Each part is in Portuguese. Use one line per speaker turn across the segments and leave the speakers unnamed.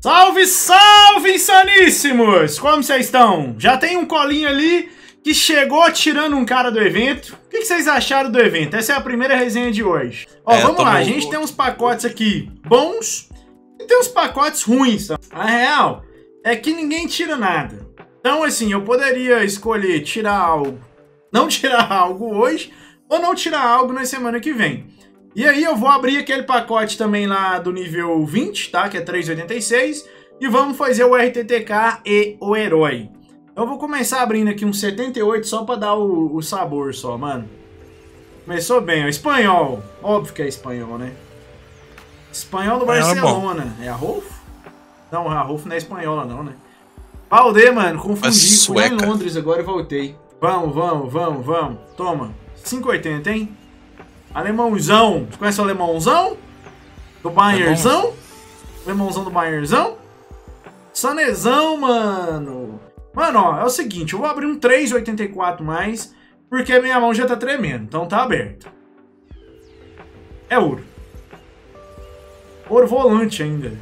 Salve, salve, insaníssimos! Como vocês estão? Já tem um colinho ali que chegou tirando um cara do evento. O que vocês acharam do evento? Essa é a primeira resenha de hoje. Ó, é, vamos lá, a gente tem uns pacotes aqui bons e tem uns pacotes ruins. Tá? A real é que ninguém tira nada. Então, assim, eu poderia escolher tirar algo, não tirar algo hoje, ou não tirar algo na semana que vem. E aí eu vou abrir aquele pacote também lá do nível 20, tá? Que é 3,86. E vamos fazer o RTTK e o Herói. Eu vou começar abrindo aqui um 78 só pra dar o, o sabor só, mano. Começou bem, ó. Espanhol. Óbvio que é espanhol, né? Espanhol do é Barcelona. É, é a Rolfo? Não, a Rolfo não é espanhola não, né? Valde, mano. Confundi. Fui em Londres agora e voltei. Vamos, vamos, vamos, vamos. Toma. 5,80, hein? Alemãozão. Você conhece o alemãozão? Do Bayernzão? Alemãozão do Bayernzão? Sanezão, mano. Mano, ó, é o seguinte, eu vou abrir um 3,84 mais, porque minha mão já tá tremendo, então tá aberto. É ouro. Ouro volante ainda.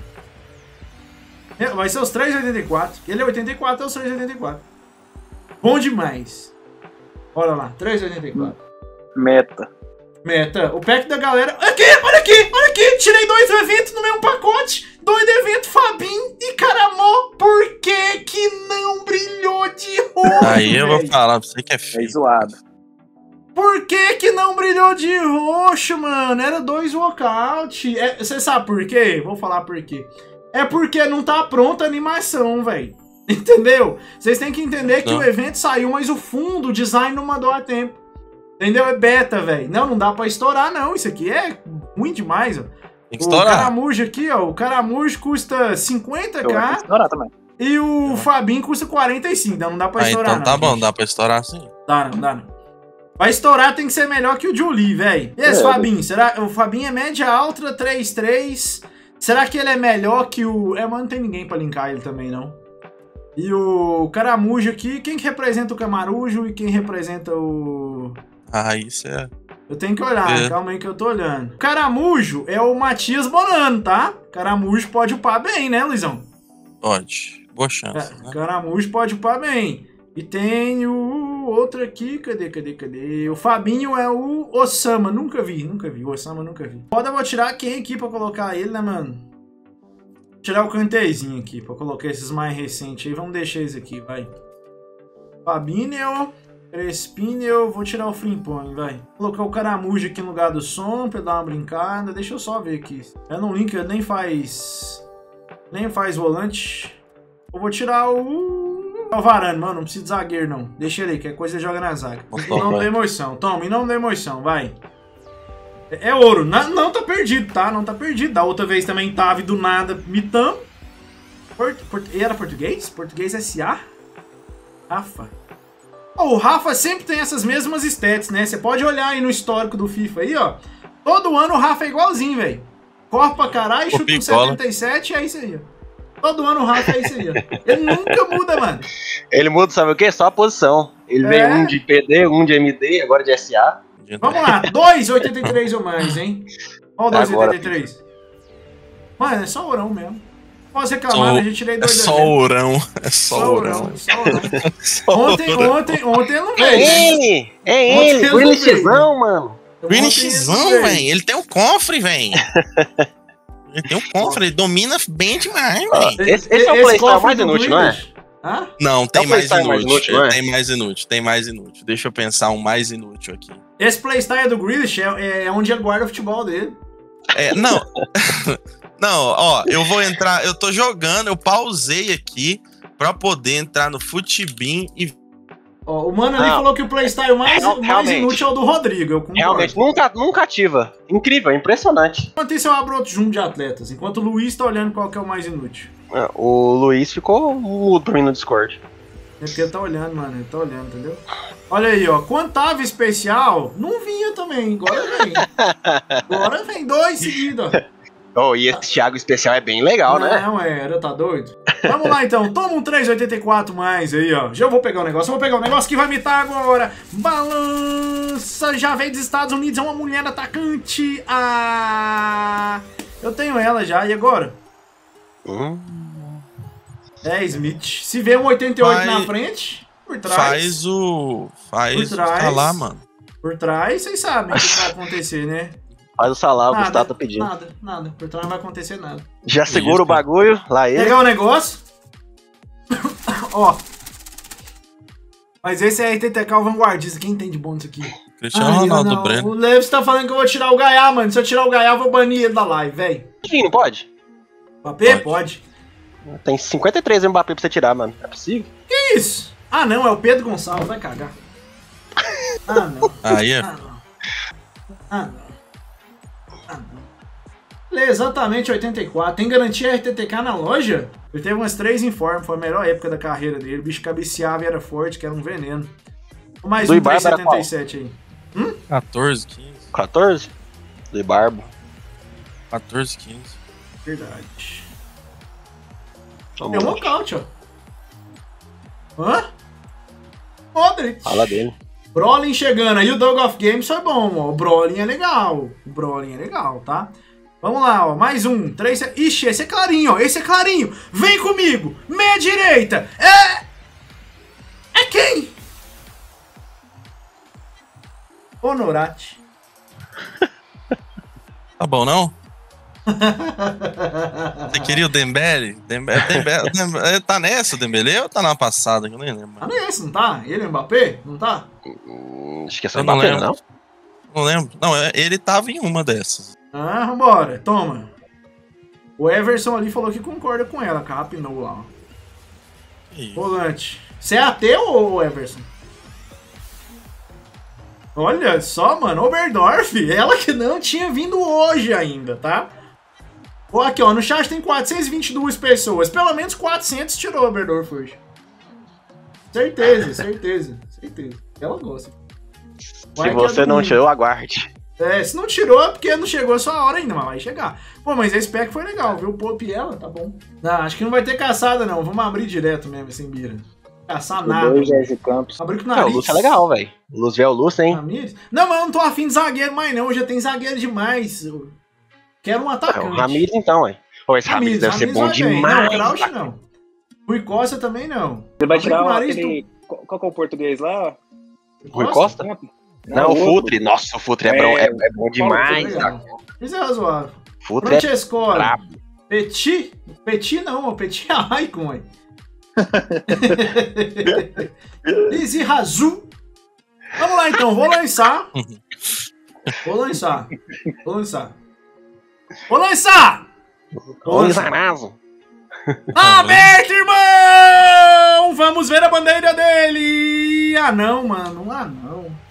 É, vai ser os 3,84. Ele é 84, é os 3,84. Bom demais. Olha lá, 3,84.
Meta.
Meta. O pack da galera. Aqui, olha aqui, olha aqui. Tirei dois eventos no mesmo pacote. Dois eventos Fabin e Caramó. Por que que não brilhou de roxo?
Aí eu vou falar pra você que é feio. É
zoado.
Por que que não brilhou de roxo, mano? Era dois walkout. É, você sabe por quê? Vou falar por quê. É porque não tá pronta a animação, velho. Entendeu? Vocês têm que entender que não. o evento saiu, mas o fundo, o design não mandou a tempo. Entendeu? É beta, velho. Não, não dá pra estourar, não. Isso aqui é ruim demais, ó. Tem que estourar. O caramujo aqui, ó. O caramujo custa 50k. estourar também. E o é. Fabinho custa 45, então não dá pra ah, estourar,
então tá
não,
bom, gente. dá pra estourar sim.
Dá não, dá não. Pra estourar tem que ser melhor que o Jolie, velho. E esse é, Fabinho? Será... O Fabinho é média alta, 3-3. Será que ele é melhor que o... É, mas não tem ninguém pra linkar ele também, não. E o Caramujo aqui, quem que representa o Camarujo e quem representa o...
Ah, isso é.
Eu tenho que olhar, é. calma aí que eu tô olhando. Caramujo é o Matias Bonano, tá? Caramujo pode upar bem, né, Luizão?
Pode. Boa chance. É,
né? Caramujo pode upar bem. E tem o outro aqui, cadê, cadê, cadê? O Fabinho é o Osama, nunca vi, nunca vi. O Osama nunca vi. Foda, eu vou tirar quem aqui pra colocar ele, né, mano? Tirar o cantezinho aqui pra colocar esses mais recentes aí. Vamos deixar esse aqui, vai. Fabinho. Crespine, eu vou tirar o Frimpong, vai. Colocar o Caramujo aqui no lugar do som pra dar uma brincada. Deixa eu só ver aqui. É no link, nem faz... Nem faz volante. Eu vou tirar o... O Varane, mano, não precisa de zagueiro, não. Deixa ele aí, que é coisa joga na zaga. Em nome da emoção. Toma, em nome da emoção, vai. É, é ouro. Não, não tá perdido, tá? Não tá perdido. Da outra vez também tava e do nada mitão. Port, port, era português? Português SA? Rafa. O Rafa sempre tem essas mesmas stats, né? Você pode olhar aí no histórico do FIFA aí, ó. Todo ano o Rafa é igualzinho, velho. Corre pra caralho, chuta um 77 e é isso aí, ó. Todo ano o Rafa é isso aí, ó. Ele nunca muda, mano.
Ele muda, sabe o quê? Só a posição. Ele é. vem um de PD, um de MD, agora de SA.
Vamos lá, 2,83 ou mais, hein? Olha o 2,83. Mano, é só ourão mesmo posso reclamar, só, a gente dois
É só ourão. É só, só ourão.
Só ourão. ontem, ontem, ontem eu não veio.
É ele! É ele! Greenishzão, mano.
Greenishzão, velho. Ele tem um cofre, velho. ele tem um cofre, ele domina bem demais, velho.
Esse, esse, é o playstyle mais inútil, não é?
Hã? Não, tem é mais inútil. mais inútil. É? Tem mais inútil, tem mais inútil. Deixa eu pensar um mais inútil aqui.
Esse playstyle do Grealish é, é onde aguarda o futebol dele.
É, não. Não, ó, eu vou entrar, eu tô jogando, eu pausei aqui pra poder entrar no Futibin e.
Ó, o mano ali falou que o playstyle mais, mais inútil é o do Rodrigo, eu concordo.
Realmente, nunca, nunca ativa. Incrível, impressionante.
Enquanto isso, eu abro outro junto de atletas, enquanto o Luiz tá olhando qual que é o mais inútil.
É, o Luiz ficou mudo pra mim no Discord.
É porque ele tá olhando, mano, ele tá olhando, entendeu? Olha aí, ó. Quando tava especial, não vinha também. Agora vem. Agora vem dois seguidos, ó.
Oh, e esse Thiago especial é bem legal,
não,
né?
Não, era, tá doido? Vamos lá então, toma um 3,84 mais aí, ó. Já vou pegar o um negócio, vou pegar o um negócio que vai imitar agora. Balança, já veio dos Estados Unidos, é uma mulher atacante. Ah, eu tenho ela já, e agora? Hum. É, Smith. Se vê um 88 Faz... na frente, por trás.
Faz o. Faz por trás, tá lá, mano.
Por trás, vocês sabem o que vai acontecer, né?
Faz o salário, o Gustavo tá pedindo.
Nada, nada. Por trás não vai acontecer nada.
Já segura o bagulho, lá ele.
Pegar o negócio. Ó. Mas esse é RTTK o vanguardista. Quem tem de bônus aqui?
Cristiano Ai, Ronaldo não. Breno.
O Leves tá falando que eu vou tirar o Gaiá, mano. Se eu tirar o Gaiá, eu vou banir ele da live, velho.
Sim, não pode?
Mbappé? Pode. pode.
Tem 53 Mbappé pra você tirar, mano. É possível?
Que isso? Ah, não. É o Pedro Gonçalves. Vai cagar. Ah, não.
Aí é.
Ah, não. Ah, não. Exatamente 84. Tem garantia RTTK na loja? Ele teve umas três informes. Foi a melhor época da carreira dele. O bicho cabeceava e era forte, que era um veneno. Mais Do um 377 aí.
Hum? 14, 15.
14? De barba.
14, 15.
Verdade. É um nocaute, ó. Hã? Modric.
Fala dele.
Brolin chegando aí, o Dog of Games foi bom, ó. O Brolin é legal. O Brolin é legal, tá? Vamos lá, ó. Mais um. Três. Ixi, esse é clarinho, ó. Esse é clarinho. Vem comigo. Meia direita. É. É quem? Honorati.
Tá bom, não? Você queria o Dembele? Dembele, Dembele, Dembele tá nessa o Dembele ou tá na passada? Eu nem lembro.
Tá nessa, não tá? Ele é Mbappé? Não tá?
Acho que é só Mbappé, não, não?
Não lembro. Não, é, ele tava em uma dessas.
Ah, vambora. Toma. O Everson ali falou que concorda com ela, capinou lá. Volante. Você é ateu ou Everson? Olha só, mano, Oberdorf, ela que não tinha vindo hoje ainda, tá? Ó, aqui, ó, no chat tem 422 pessoas. Pelo menos 400 tirou o Oberdorf hoje. Certeza, certeza, certeza. Ela gosta.
Vai se você é não tirou, aguarde.
É, se não tirou é porque não chegou a sua hora ainda, mas vai chegar. Pô, mas esse pack foi legal, viu? Pop e ela, tá bom. Não, acho que não vai ter caçada, não. Vamos abrir direto mesmo, sem bira. Caçar nada.
Dois Campos. Abrir com o nariz. Não, o Lúcio é legal, velho. O Lúcio é o Lúcio, hein?
Não, mas eu não tô afim de zagueiro mais, não. Já tem zagueiro demais. Eu quero um atacante. É, o
Ramires, então, ué. Pô, esse Ramires, deve ser bom demais.
Não, o Crouch não. Rui Costa também não.
Você vai tirar o aquele... Do... Qual que é o português lá?
Rui Costa? Não, não o Futre. Nossa, o Futre é, é, bom, é, é bom demais.
Isso é razoável. Futre é Petit? Petit não, o Petit é Icon, ué. Easy Razu. Vamos lá então, vou lançar. Vou lançar. Vou lançar. Vou lançar!
Vou lançar.
Aberto, irmão! Vamos ver a bandeira dele! Ah não, mano. Ah não.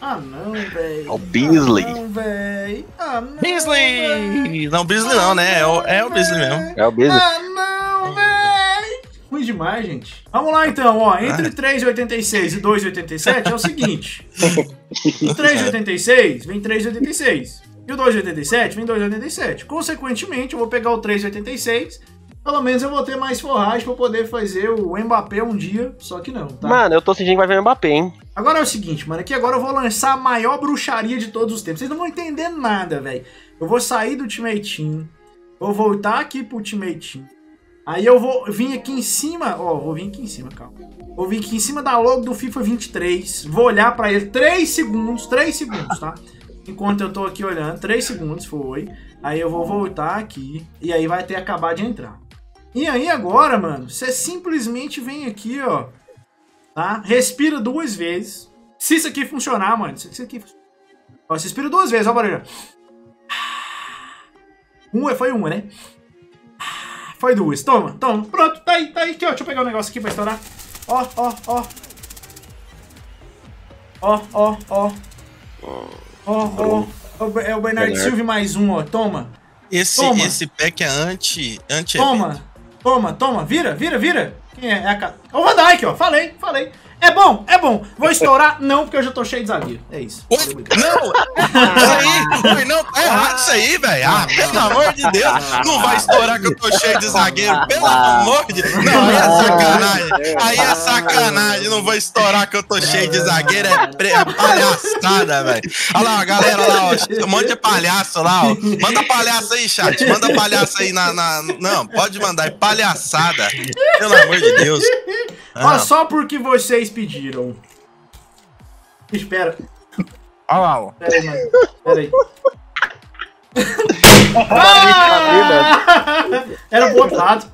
Ah não, velho. É
o Beasley.
Ah, não, velho. Ah não.
Beasley! Não, Beasley não, né? É o, é o Beasley mesmo.
É o Beasley.
Ah não, velho. Ruim demais, gente. Vamos lá então, ó. Entre 3,86 e 2,87 é o seguinte. 3,86 vem 3,86. E o 2,87 vem 2,87. Consequentemente, eu vou pegar o 3,86. Pelo menos eu vou ter mais forragem pra poder fazer o Mbappé um dia, só que não, tá?
Mano, eu tô sentindo que vai ver o Mbappé, hein?
Agora é o seguinte, mano, aqui agora eu vou lançar a maior bruxaria de todos os tempos. Vocês não vão entender nada, velho. Eu vou sair do Ultimate Team, vou voltar aqui pro Ultimate Team. Aí eu vou vir aqui em cima, ó, vou vir aqui em cima, calma. Vou vir aqui em cima da logo do FIFA 23, vou olhar pra ele 3 segundos, 3 segundos, tá? Enquanto eu tô aqui olhando, 3 segundos foi. Aí eu vou voltar aqui e aí vai ter acabado de entrar. E aí agora, mano, você simplesmente vem aqui, ó, tá? Respira duas vezes. Se isso aqui funcionar, mano, se isso aqui... Ó, você respira duas vezes, ó, barulho. Uma, foi uma, né? Foi duas. Toma, toma. Pronto, tá aí, tá aí. Aqui, ó, deixa eu pegar o um negócio aqui pra estourar. Ó, ó, ó. Ó, ó, ó. Ó, ó. É o Bernardo Silva mais um, ó. Toma.
Esse, toma. esse pack é anti, anti
Toma, toma, toma. Vira, vira, vira. É? É a... O Van Dyke, ó. Falei, falei. É bom, é bom. Vou estourar? Não, porque eu já tô cheio de zagueiro. É isso.
Oi? Não! Isso aí! Oi, não, tá errado isso aí, velho. Ah, pelo amor de Deus! Não vai estourar que eu tô cheio de zagueiro. Pelo amor de Deus! Não, aí é sacanagem. Aí é sacanagem. Não vou estourar que eu tô cheio de zagueiro. É, pre... é palhaçada, velho. Olha lá, galera lá, ó. Um monte de palhaço lá, ó. Manda palhaço aí, chat. Manda palhaço aí na. na... Não, pode mandar. É palhaçada. Pelo amor de Deus.
Ah. Mas só porque vocês pediram. Espera.
Olha lá, ó.
Pera aí, mano. Pera aí. ah! Era pro outro lado.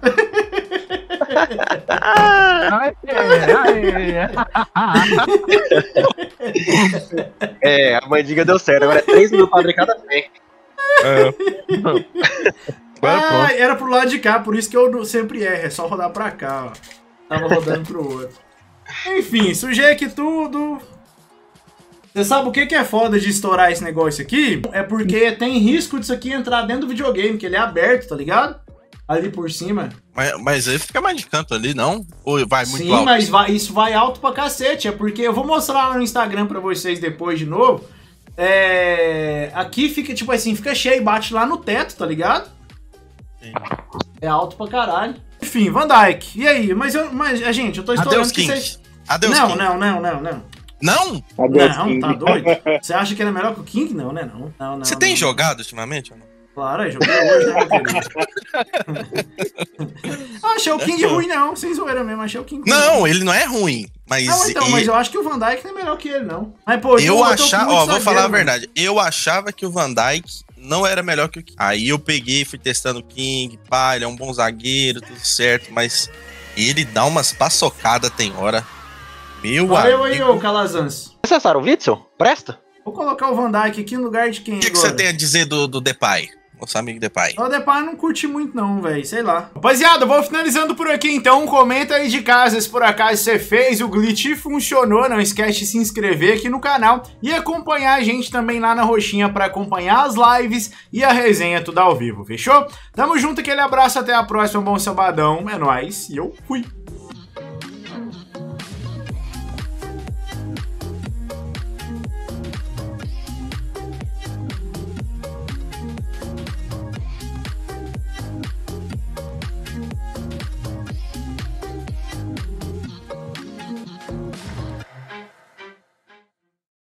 é, a mandiga deu certo. Agora é 3 mil para cada pack. É.
ah, era pro lado de cá, por isso que eu sempre erro. É só rodar pra cá, ó. Tava rodando pro outro. Enfim, sujei aqui tudo. Você sabe o que, que é foda de estourar esse negócio aqui? É porque tem risco disso aqui entrar dentro do videogame, que ele é aberto, tá ligado? Ali por cima.
Mas, mas ele fica mais de canto ali, não? Ou vai muito
Sim,
alto?
Sim, mas vai, isso vai alto pra cacete. É porque eu vou mostrar no Instagram pra vocês depois de novo. É... Aqui fica, tipo assim, fica cheio, bate lá no teto, tá ligado? Sim. É alto pra caralho. Enfim, Van Dyke. E aí? Mas, eu, mas a gente, eu tô estourando
Adeus, que vocês... Adeus,
não,
King.
não, não, não, não.
Não?
Adeus,
não,
King.
tá doido? Você acha que ele é melhor que o King? Não, né? Não, não, não.
Você
não,
tem
não.
jogado ultimamente ou não?
Claro, eu joguei hoje, né, querido? ah, achei o King ruim, não. Sem zoeira mesmo, achei o King ruim.
Não, ele não é ruim. Mas,
Não, então,
e-
mas eu acho que o Van Dyke não é melhor que ele, não. Mas, pô,
eu
com
achava, ó, vou falar a
mano.
verdade. Eu achava que o Van Dyke não era melhor que o King. Aí eu peguei, fui testando o King, pá, ele é um bom zagueiro, tudo certo, mas ele dá umas paçocadas tem hora. Meu
Valeu aí,
amigo.
ô Calazans.
Acessaram o Witzel? Presta?
Vou colocar o Van Dyke aqui no lugar de quem
O que, que você tem a dizer do, do Depay? Nosso amigo Depay.
O Depay não curti muito não, velho, sei lá. Rapaziada, vou finalizando por aqui então. Comenta aí de casa se por acaso você fez o glitch funcionou. Não esquece de se inscrever aqui no canal e acompanhar a gente também lá na roxinha para acompanhar as lives e a resenha tudo ao vivo, fechou? Tamo junto, aquele abraço, até a próxima, bom sabadão, é nóis e eu fui.